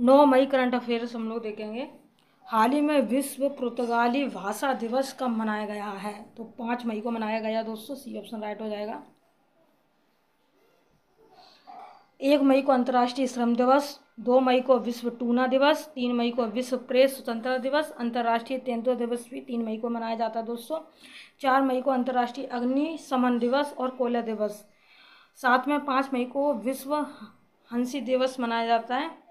नौ मई current affairs हम लोग देखेंगे। हाल ही में विश्व पुर्तगाली भाषा दिवस कब मनाया गया है? तो पाँच मई को मनाया गया दोस्तों सी ऑप्शन राइट हो जाएगा। एक मई को अंतर्राष्ट्रीय श्रम दिवस, दो मई को विश्व टूना दिवस, तीन मई को विश्व प्रेस स्वतंत्रता दिवस, अंतर्राष्ट्रीय तेंदुआ दिवस भी तीन मई को मनाया जाता है दोस्तों। चार मई को अंतर्राष्ट्रीय अग्नि समन दिवस और कोयला दिवस। साथ में पाँच मई को विश्व हँसी दिवस मनाया जाता है।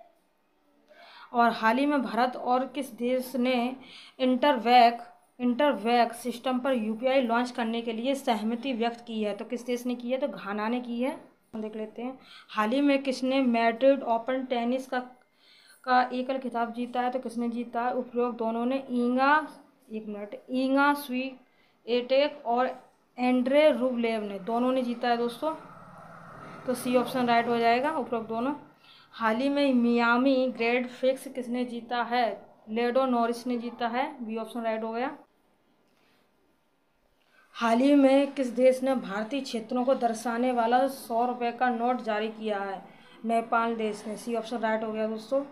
और हाल ही में भारत और किस देश ने इंटरवैक इंटरवैक सिस्टम पर यूपीआई लॉन्च करने के लिए सहमति व्यक्त की है? तो किस देश ने की है? तो घाना ने की है। देख लेते हैं। हाल ही में किसने मैड्रिड ओपन टेनिस का का एकल खिताब जीता है? तो किसने जीता है? उपयोग दोनों ने ईंगा, एक मिनट, ईंगा स्वी, एटेक और एंड्रे रूबलेव ने। दोनों ने जीता है दोस्तों। तो सी ऑप्शन राइट हो जाएगा, उपरोक्त दोनों। हाल ही में मियामी ग्रेड फिक्स किसने जीता है? लेडो नॉरिस ने जीता है। बी ऑप्शन राइट हो गया। हाल ही में किस देश ने भारतीय क्षेत्रों को दर्शाने वाला सौ रुपये का नोट जारी किया है? नेपाल देश ने। सी ऑप्शन राइट हो गया दोस्तों।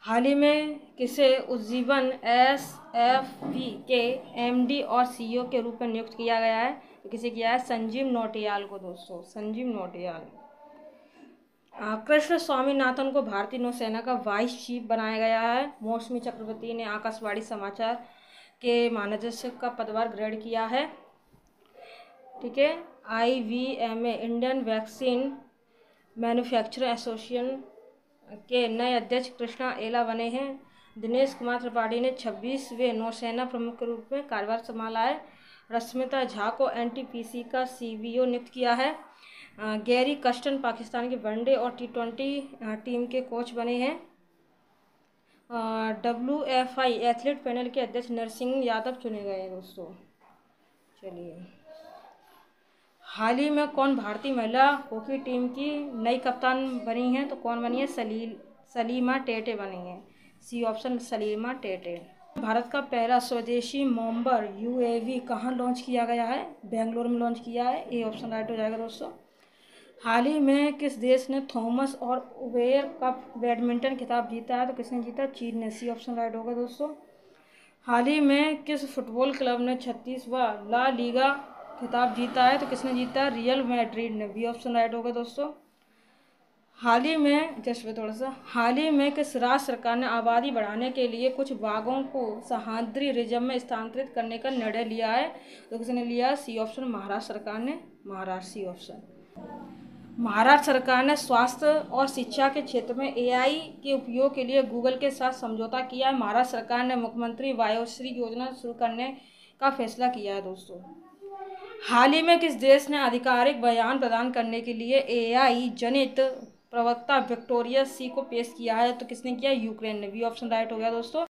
हाल ही में किसे उज्जीवन एस एफ़ पी के एमडी और सीईओ के रूप में नियुक्त किया गया है? किसे किया है? संजीव नोटियाल को दोस्तों। संजीव नोटियाल। कृष्ण स्वामीनाथन को भारतीय नौसेना का वाइस चीफ बनाया गया है। मौसमी चक्रवर्ती ने आकाशवाणी समाचार के महानिदेशक का पदभार ग्रहण किया है। ठीक है? I V M A Indian vaccine manufacture association के नए अध्यक्ष कृष्णा एला बने हैं। दिनेश कुमार त्रिपाठी ने छब्बीसवें नौसेना प्रमुख के रूप में कार्यभार संभाला है। रश्मिता झा को एनटीपीसी का सीबीओ नियुक्त किया है। गैरी कस्टन पाकिस्तान के वनडे और टी ट्वेंटी टीम के कोच बने हैं। W F I athlete panel के अध्यक्ष नरसिंह यादव चुने गए हैं दोस्तों। चलिए। हाल ही में कौन भारतीय महिला हॉकी टीम की नई कप्तान बनी है तो कौन बनी है? सलील, सलीमा टेटे बनी है। C option Salima Tete. Bharat का पहला स्वदेशी मोम्बर यूएवी कहाँ लॉन्च किया गया है? बेंगलोर में लॉन्च किया है। ए ऑप्शन राइट हो जाएगा दोस्तों। हाल ही में किस देश ने थॉमस और उबेर कप बैडमिंटन खिताब जीता है? तो किसने जीता? चीन ने। सी ऑप्शन राइट होगा दोस्तों। हाल ही में किस फुटबॉल क्लब ने छत्तीसवा ला लीगा खिताब जीता है? तो किसने जीता? रियल मैड्रिड ने। बी ऑप्शन राइट होगा दोस्तों। हाल ही में, जस्ट थोड़ा सा, हाल ही में किस राज्य सरकार ने आबादी बढ़ाने के लिए कुछ बागों को सहाद्री रिज़र्व में स्थानांतरित करने का निर्णय लिया है? तो किसने लिया? सी ऑप्शन महाराष्ट्र सरकार ने। Maharashtra C option. महाराष्ट्र सरकार ने स्वास्थ्य और शिक्षा के क्षेत्र में एआई के उपयोग के लिए गूगल के साथ समझौता किया है। महाराष्ट्र सरकार ने मुख्यमंत्री वायोश्री योजना शुरू करने का फैसला किया है दोस्तों। हाल ही में किस देश ने आधिकारिक बयान प्रदान करने के लिए एआई जनित प्रवक्ता विक्टोरिया सी को पेश किया है तो किसने किया? यूक्रेन ने। भी ऑप्शन राइट हो गया दोस्तों।